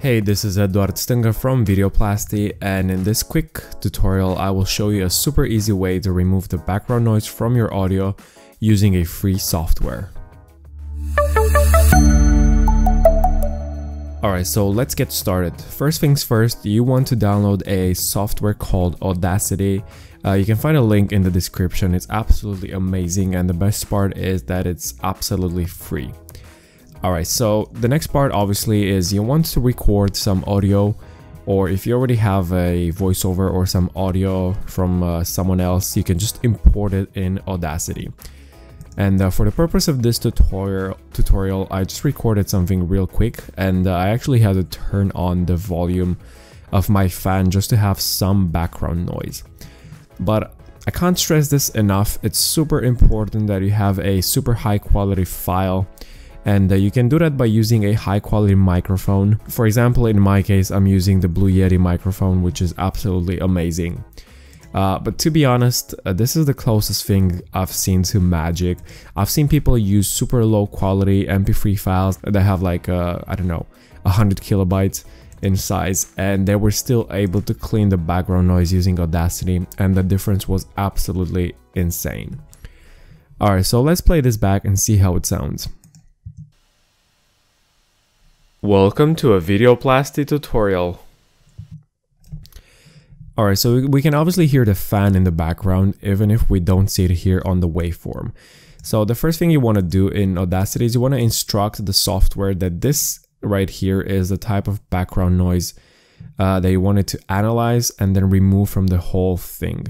Hey, this is Eduard Stinga from Videoplasty and in this quick tutorial I will show you a super easy way to remove the background noise from your audio using a free software. Alright, so let's get started. First things first, you want to download a software called Audacity. Uh, you can find a link in the description, it's absolutely amazing and the best part is that it's absolutely free. Alright, so the next part obviously is you want to record some audio or if you already have a voiceover or some audio from uh, someone else, you can just import it in Audacity. And uh, for the purpose of this tutorial, tutorial, I just recorded something real quick and uh, I actually had to turn on the volume of my fan just to have some background noise. But I can't stress this enough, it's super important that you have a super high quality file and uh, you can do that by using a high quality microphone. For example, in my case, I'm using the Blue Yeti microphone, which is absolutely amazing. Uh, but to be honest, uh, this is the closest thing I've seen to Magic. I've seen people use super low quality MP3 files that have like, uh, I don't know, 100 kilobytes in size and they were still able to clean the background noise using Audacity and the difference was absolutely insane. Alright, so let's play this back and see how it sounds. Welcome to a Videoplasty tutorial. Alright, so we can obviously hear the fan in the background even if we don't see it here on the waveform. So the first thing you want to do in Audacity is you want to instruct the software that this right here is the type of background noise uh, that you wanted to analyze and then remove from the whole thing.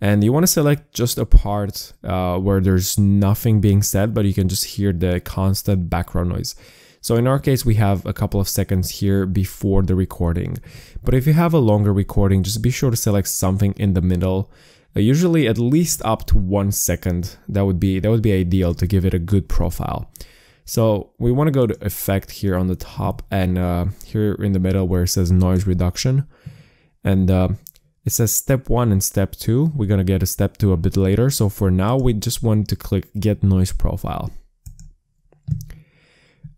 And you want to select just a part uh, where there's nothing being said, but you can just hear the constant background noise. So in our case, we have a couple of seconds here before the recording. But if you have a longer recording, just be sure to select something in the middle. Uh, usually at least up to one second. That would be that would be ideal to give it a good profile. So we want to go to effect here on the top and uh, here in the middle where it says noise reduction. And uh, it says step one and step two. We're going to get a step two a bit later. So for now, we just want to click get noise profile.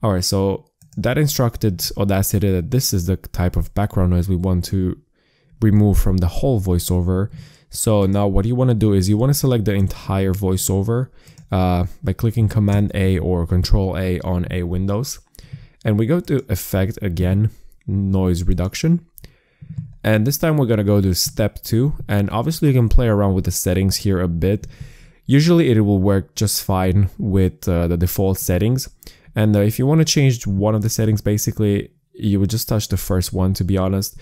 Alright, so that instructed Audacity that this is the type of background noise we want to remove from the whole voiceover. So now what you want to do is you want to select the entire voiceover uh, by clicking Command A or Control A on a Windows. And we go to Effect again, Noise Reduction. And this time we're going to go to Step 2. And obviously you can play around with the settings here a bit. Usually it will work just fine with uh, the default settings. And uh, if you want to change one of the settings, basically, you would just touch the first one, to be honest,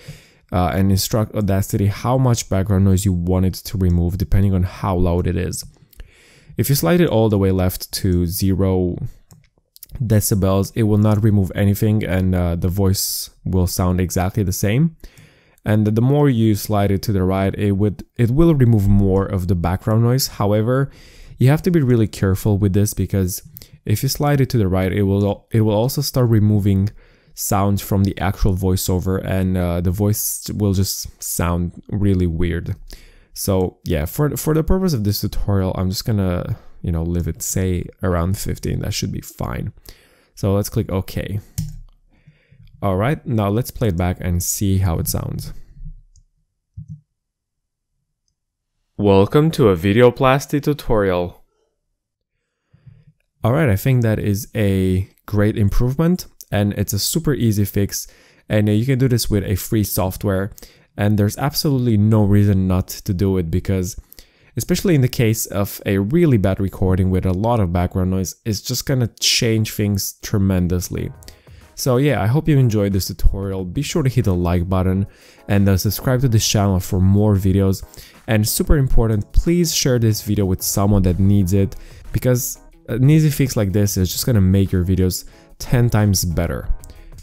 uh, and instruct Audacity how much background noise you want it to remove, depending on how loud it is. If you slide it all the way left to zero decibels, it will not remove anything and uh, the voice will sound exactly the same. And the more you slide it to the right, it would it will remove more of the background noise. However, you have to be really careful with this because if you slide it to the right, it will it will also start removing sounds from the actual voiceover and uh, the voice will just sound really weird. So yeah, for, for the purpose of this tutorial, I'm just gonna, you know, leave it say around 15, that should be fine. So let's click OK. Alright, now let's play it back and see how it sounds. Welcome to a Videoplasty tutorial. Alright, I think that is a great improvement and it's a super easy fix and you can do this with a free software and there's absolutely no reason not to do it because especially in the case of a really bad recording with a lot of background noise, it's just gonna change things tremendously. So yeah, I hope you enjoyed this tutorial. Be sure to hit the like button and uh, subscribe to this channel for more videos. And super important, please share this video with someone that needs it because an easy fix like this is just gonna make your videos 10 times better.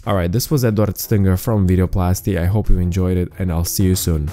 Alright, this was Eduard Stinga from Videoplasty, I hope you enjoyed it and I'll see you soon.